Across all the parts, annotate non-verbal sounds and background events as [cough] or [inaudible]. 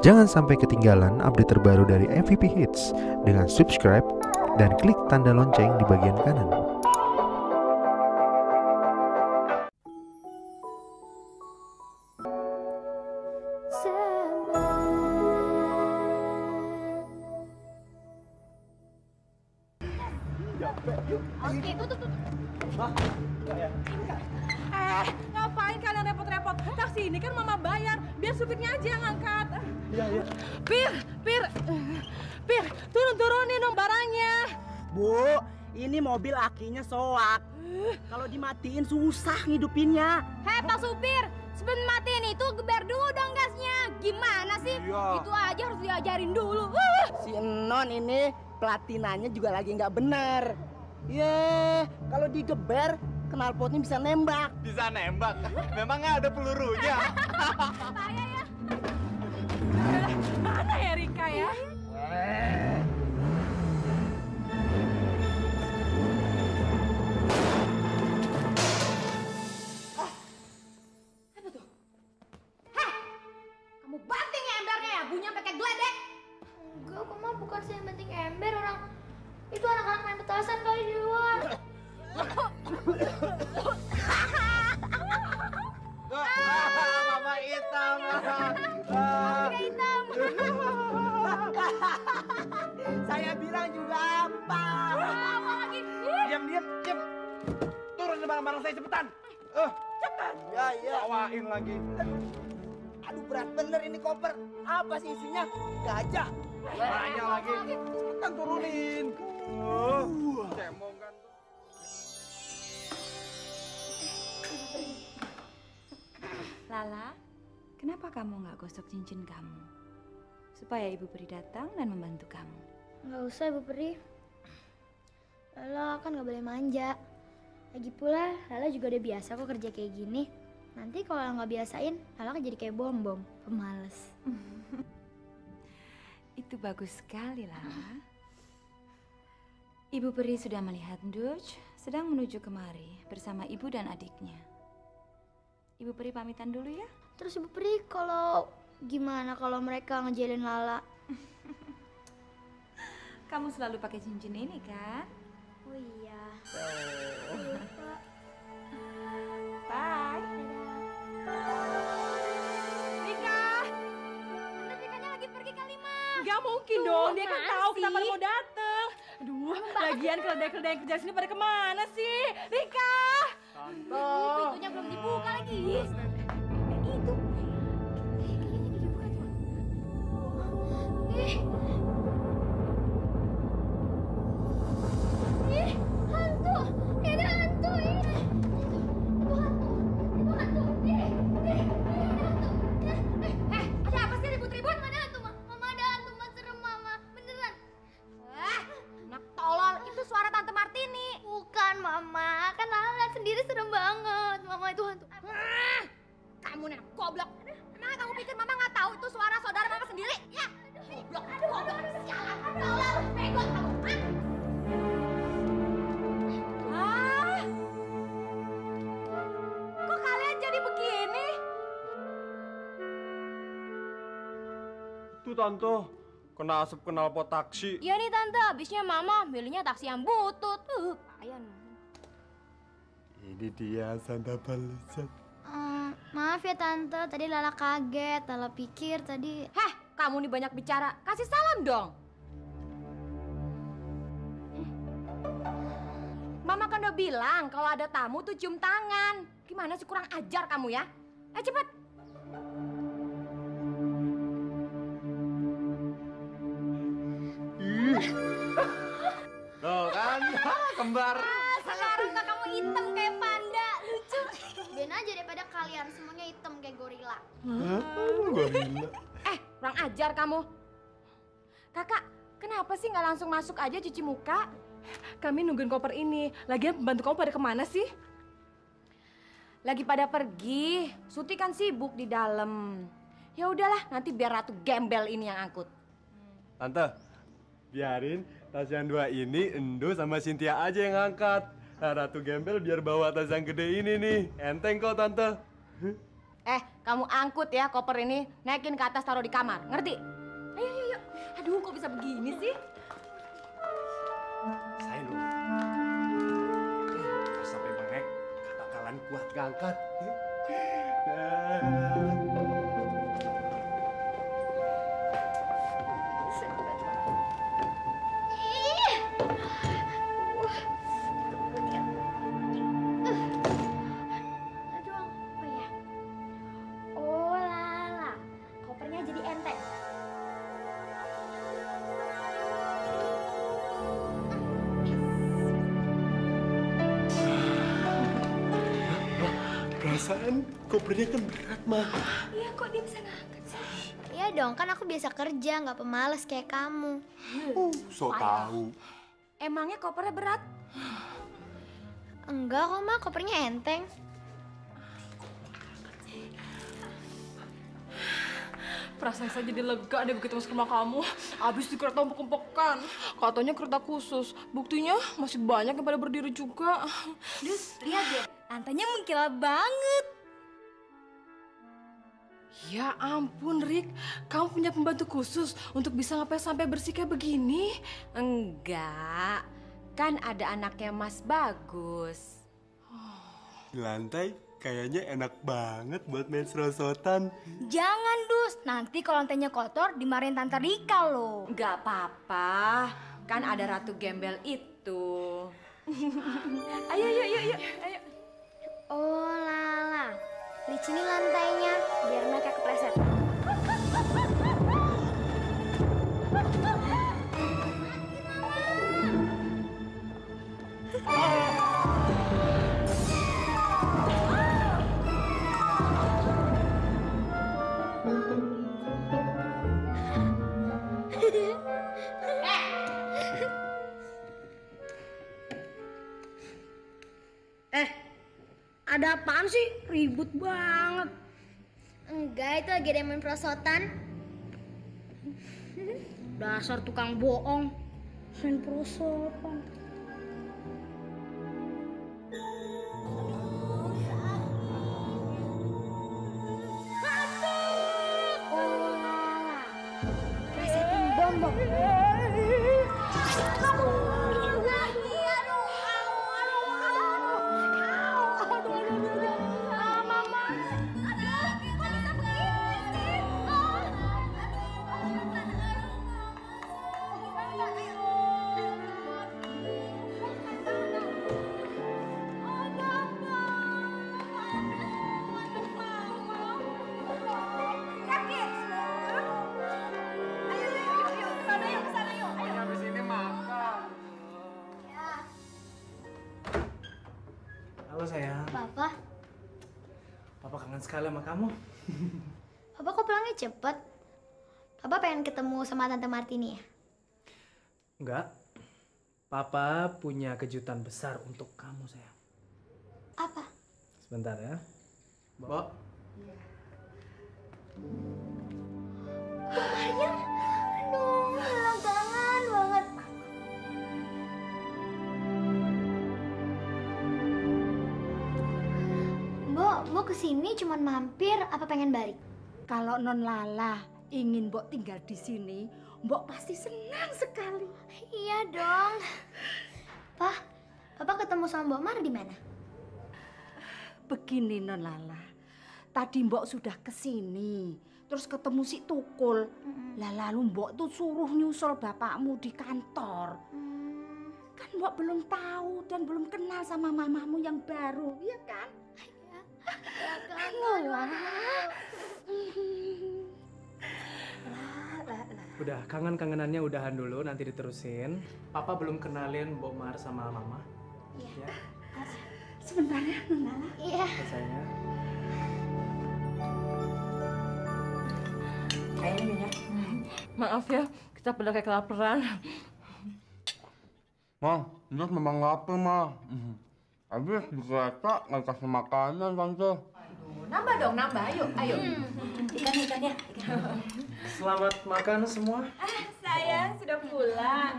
Jangan sampai ketinggalan update terbaru dari MVP Hits dengan subscribe dan klik tanda lonceng di bagian kanan. Ini mobil akinya soak. Kalau dimatiin susah ngidupinnya. Hei Pak Supir, sebelum matiin itu geber dulu dong gasnya. Gimana sih? Itu aja harus diajarin dulu. Uh. Si Non ini platinanya juga lagi nggak bener. Ye, kalau digeber knalpotnya bisa nembak. Bisa nembak? Memangnya ada pelurunya? Saya ya. Mana ya Rika ya? Lagi. Aduh berat bener ini koper. Apa sih isinya? Gajah. Banyak lagi. Cepetan turunin. Uh, cemong kan. Lala, kenapa kamu nggak gosok cincin kamu? Supaya ibu peri datang dan membantu kamu. Enggak usah Ibu Peri. Lala kan nggak boleh manja. Lagi pula Lala juga udah biasa kok kerja kayak gini. Nanti kalau Lala nggak biasain, Lala kan jadi kayak bom-bom, pemalas. [laughs] Itu bagus sekali, Lala. Ibu peri sudah melihat Dutch sedang menuju kemari bersama ibu dan adiknya. Ibu peri pamitan dulu ya. Terus Ibu Peri kalau gimana kalau mereka ngejelin Lala? Kamu selalu pakai cincin ini kan? Oh iya. Bye. Nggak mungkin dong, dia kan tahu pada mau dateng. Aduh, lagian keledai-keledai yang kerja sini pada ke mana sih? Rika! Ih, pintunya belum dibuka lagi. Itu. Tante, kena asap knalpot taksi. Iya nih tante, habisnya mama milihnya taksi yang butut. Uh, payan. Ini dia Santa Balisat. Ehm, maaf ya tante, tadi Lala kaget. Lala pikir tadi Heh, kamu nih banyak bicara. Kasih salam dong. Mama kan udah bilang kalau ada tamu tuh cium tangan. Gimana sih kurang ajar kamu ya? Eh cepet. Kembar. Ah, sekarang kok kamu hitam kayak panda. Lucu. biarin aja daripada kalian semuanya hitam kayak gorila. Eh, kurang ajar kamu. Kakak, kenapa sih nggak langsung masuk aja cuci muka? Kami nungguin koper ini. Lagian pembantu kamu pada ke mana sih? Lagi pada pergi. Suti kan sibuk di dalam. Ya udahlah, nanti biar Ratu Gembel ini yang angkut. Tante, biarin tas yang dua ini Endo sama Cynthia aja yang angkat. Nah, Ratu Gembel biar bawa tas yang gede ini nih. Enteng kok, Tante. Eh, kamu angkut ya koper ini, naikin ke atas taruh di kamar, ngerti? Ayo, ayo, ayo. Aduh, kok bisa begini sih? Saya loh. Kalau sampai bengek, kata kalian kuat ngangkat. Nah. Kopernya kan berat, mah. Iya, kok dia bisa ngangkat sih? Iya dong, kan aku biasa kerja, nggak pemalas kayak kamu. So tahu. Emangnya kopernya berat? Enggak kok, Ma. Kopernya enteng. Perasaan saya jadi lega deh begitu masuk rumah kamu. Abis di kereta empuk-empukan. Katanya kereta khusus. Buktinya masih banyak yang pada berdiri juga. Dus, lihat deh, lantainya mengkilap banget. Ya ampun, Rick. Kamu punya pembantu khusus untuk bisa ngapain sampai bersih kayak begini? Enggak, kan ada anaknya Mas Bagus. Di lantai kayaknya enak banget buat main serosotan. Jangan, Dus. Nanti kalau lantainya kotor, dimarahin Tante Rika loh. Enggak apa-apa, kan ada Ratu Gembel itu. [laughs] ayo, yuk, yuk, yuk. Ayo. Oh lala, licinin lantainya biar mereka kepleset. [laughs] ada apaan sih? Ribut banget. Enggak, itu lagi ada main prosotan. Dasar tukang bohong. Main prosotan. Papa kangen sekali sama kamu. [laughs] Papa kok pulangnya cepet? Papa pengen ketemu sama Tante Martini ya? Enggak, papa punya kejutan besar untuk kamu sayang. Apa? Sebentar ya. Bo, Mariam, aduh, ke sini cuman mampir apa pengen balik? Kalau Non Lala ingin Mbok tinggal di sini, Mbok pasti senang sekali. Iya dong. Pak, Papa ketemu sama Mbok Mar di mana? Begini Non Lala, tadi Mbok sudah ke sini, terus ketemu si Tukul. Lah lalu Mbok tuh suruh nyusul bapakmu di kantor. Hmm, Kan Mbok belum tahu dan belum kenal sama mamamu yang baru, ya kan? Udah kangen-kangenannya udahan dulu, nanti diterusin. Papa belum kenalin Mbok Mar sama Mama. Iya. Ya, Sebentar ya Lala. Iya. ya sayangnya. Maaf ya, kita pada kayak kelaparan. Ma, ini memang lapar, Ma. Habis di kereta nggak kasih makanan, Tante. Nambah dong, nambah. Ayo, ayo. Ikan ikan ya. Selamat makan semua. Sayang, sudah pulang.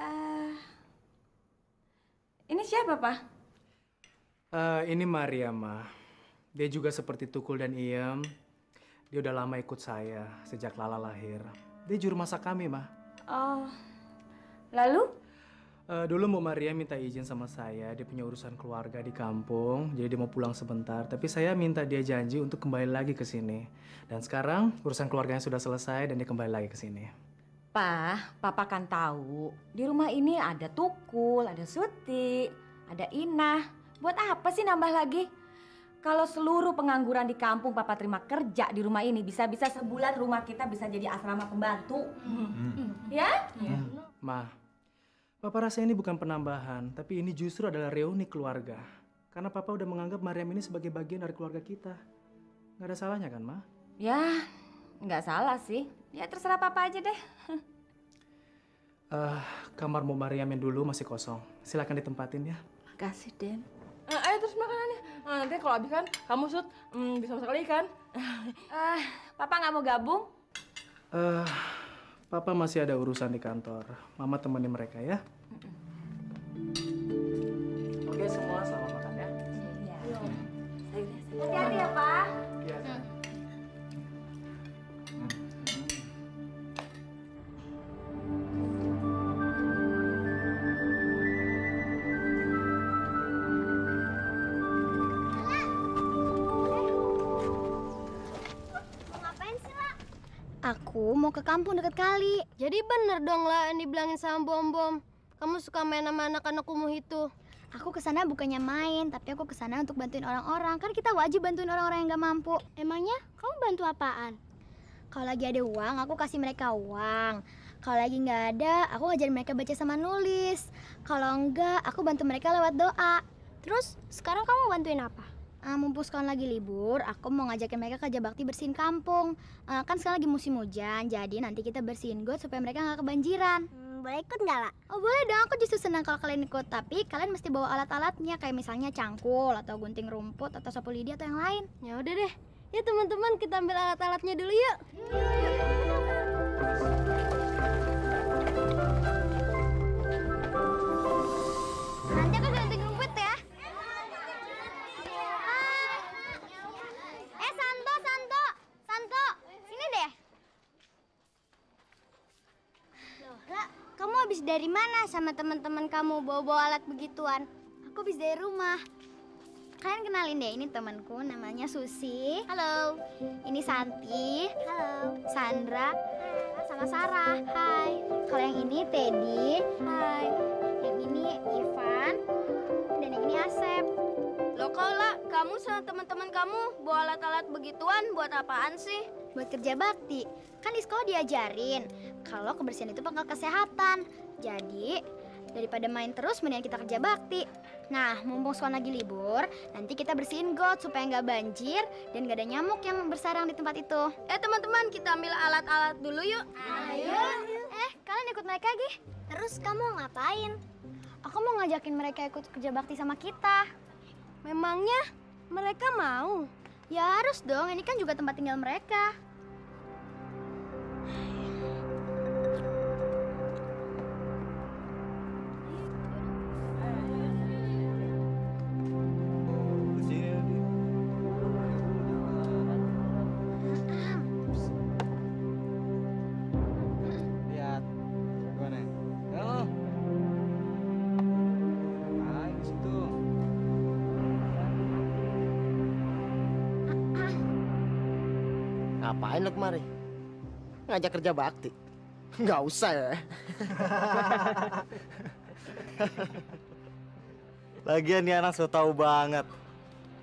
Eh, ini siapa, Pak? Eh, ini Maria, Ma. Dia juga seperti Tukul dan Iem. Dia udah lama ikut saya sejak Lala lahir. Dia juru masak kami, Ma. Oh. Lalu? Eh, dulu Mbak Maria minta izin sama saya, dia punya urusan keluarga di kampung, jadi dia mau pulang sebentar. Tapi saya minta dia janji untuk kembali lagi ke sini. Dan sekarang urusan keluarganya sudah selesai dan dia kembali lagi ke sini. Pak, Papa kan tahu di rumah ini ada Tukul, ada Suti, ada Inah. Buat apa sih nambah lagi? Kalau seluruh pengangguran di kampung Papa terima kerja di rumah ini, bisa-bisa sebulan rumah kita bisa jadi asrama pembantu. Ya? Ma, Papa rasa ini bukan penambahan, tapi ini justru adalah reuni keluarga. Karena Papa udah menganggap Mariam ini sebagai bagian dari keluarga kita. Nggak ada salahnya kan, Ma? Ya, nggak salah sih. Ya terserah Papa aja deh. [laughs] Eh, kamar Mbak Mariam yang dulu masih kosong. Silakan ditempatin ya. Makasih, Den. Eh, ayo terus makanannya. Nah, nanti kalau habis kan kamu sud hmm, bisa masak lagi kan? Ah, [laughs] Papa nggak mau gabung? Eh, Papa masih ada urusan di kantor. Mama temani mereka ya. Oke semua selamat makan ya. Hati-hati Aku mau ke kampung dekat kali. Jadi bener dong lah yang dibilangin sama Bom Bom. Kamu suka main sama anak-anak kumuh itu. Aku ke sana bukannya main, tapi aku ke sana untuk bantuin orang-orang. Kan kita wajib bantuin orang-orang yang nggak mampu. Emangnya kamu bantu apaan? Kalau lagi ada uang, aku kasih mereka uang. Kalau lagi nggak ada, aku ngajarin mereka baca sama nulis. Kalau enggak, aku bantu mereka lewat doa. Terus sekarang kamu bantuin apa? Ah, mumpung lagi libur, aku mau ngajakin mereka kerja bakti bersihin kampung. Ah, kan sekarang lagi musim hujan, jadi nanti kita bersihin got supaya mereka nggak kebanjiran. Hmm, boleh ikut nggak lah? Oh boleh dong, aku justru senang kalau kalian ikut. Tapi kalian mesti bawa alat-alatnya, kayak misalnya cangkul atau gunting rumput atau sapu lidi atau yang lain. Ya udah deh. Ya teman-teman kita ambil alat-alatnya dulu yuk. Nanti habis dari mana sama teman-teman kamu bawa-bawa alat begituan? Aku habis dari rumah. Kalian kenalin deh, ini temanku namanya Susi. Halo. Ini Santi. Halo. Sandra. Sama Sarah. Hai. Kalau yang ini Teddy. Hai. Yang ini Ivan. Dan yang ini Asep. Loh kau lah, kamu sama teman-teman kamu bawa alat-alat begituan buat apaan sih? Buat kerja bakti. Kan di sekolah diajarin kalau kebersihan itu pangkal kesehatan. Jadi, daripada main terus mendingan kita kerja bakti. Nah, mumpung sekolah lagi libur, nanti kita bersihin got supaya nggak banjir dan nggak ada nyamuk yang bersarang di tempat itu. Eh teman-teman, kita ambil alat-alat dulu yuk. Ayo. Eh, kalian ikut mereka lagi? Terus kamu ngapain? Aku mau ngajakin mereka ikut kerja bakti sama kita. Memangnya mereka mau? Ya harus dong, ini kan juga tempat tinggal mereka. Ngapain lo kemari? Ngajak kerja bakti? Nggak usah ya. [laughs] Lagian nih anak so tahu banget.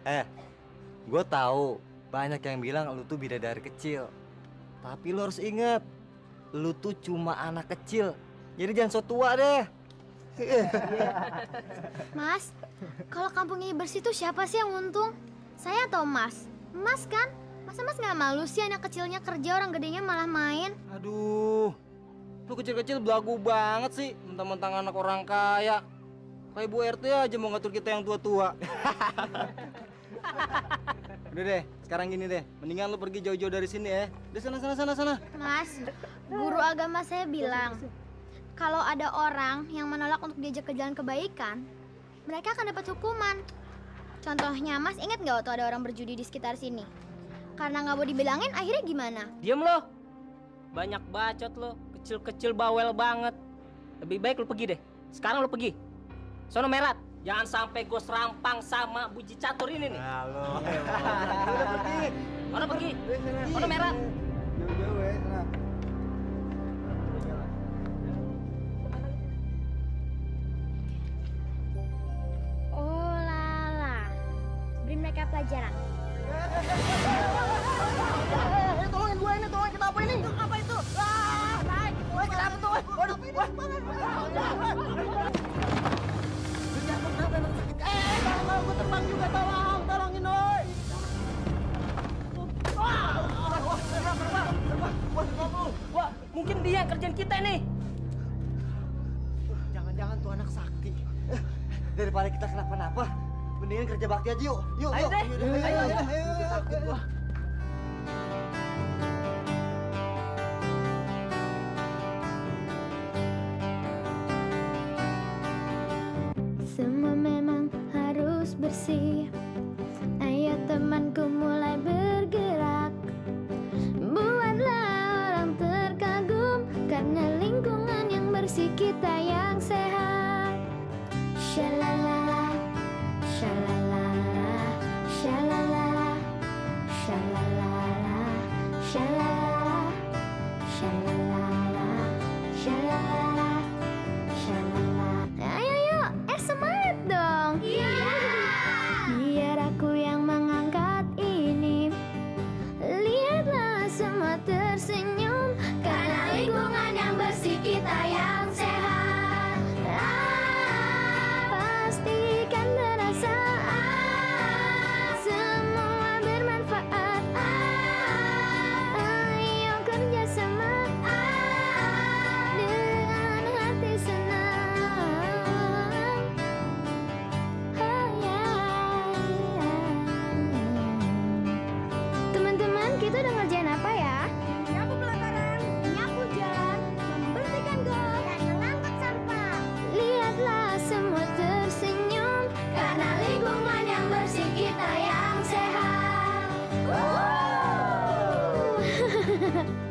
Eh, gue tahu banyak yang bilang lu tuh bidadari kecil. Tapi lu harus inget, lu tuh cuma anak kecil. Jadi jangan so tua deh. [laughs] Mas, kalau kampung ini bersih tuh siapa sih yang untung? Saya atau Mas? Mas kan? Masa Mas nggak malu sih anak kecilnya kerja orang gedenya malah main? Aduh, lu kecil-kecil belagu banget sih. Mentang-mentang anak orang kaya. Kayak Bu RT aja mau ngatur kita yang tua-tua. [laughs] Udah deh, sekarang gini deh. Mendingan lu pergi jauh-jauh dari sini ya. Udah sana sana sana sana. Mas, guru agama saya bilang kalau ada orang yang menolak untuk diajak ke jalan kebaikan, mereka akan dapat hukuman. Contohnya Mas inget nggak waktu ada orang berjudi di sekitar sini? Karena nggak mau dibilangin, akhirnya gimana? Diam lo. Banyak bacot lo, kecil-kecil bawel banget. Lebih baik lo pergi deh. Sekarang lo pergi. Sono merat. Jangan sampai gue serampang sama buji catur ini nih. Halo. [laughs] Udah pergi. Sono pergi. Sono merat. Oh Mungkin dia yang kerjaan kita nih. Jangan-jangan tuh anak sakti. Daripada kita kenapa-napa, mendingan kerja bakti aja yuk. Yuk, Ayo yuk. deh. Ayo, Ayo, ayo, ayo. ayo, ayo, ayo. Semua kita yang sehat. Shalala, shalala, shalala, shalala, shalala. Ha ha ha.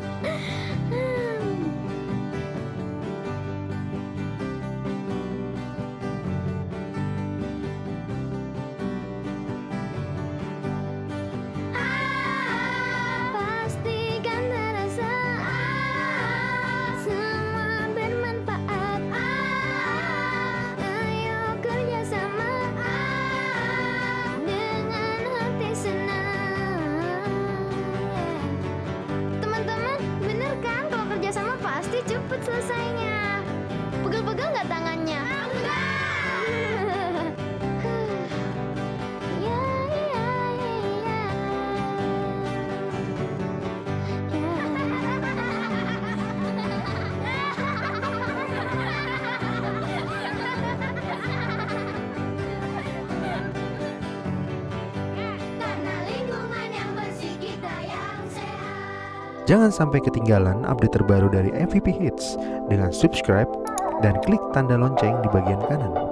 Jangan sampai ketinggalan update terbaru dari MVP Hits dengan subscribe dan klik tanda lonceng di bagian kanan.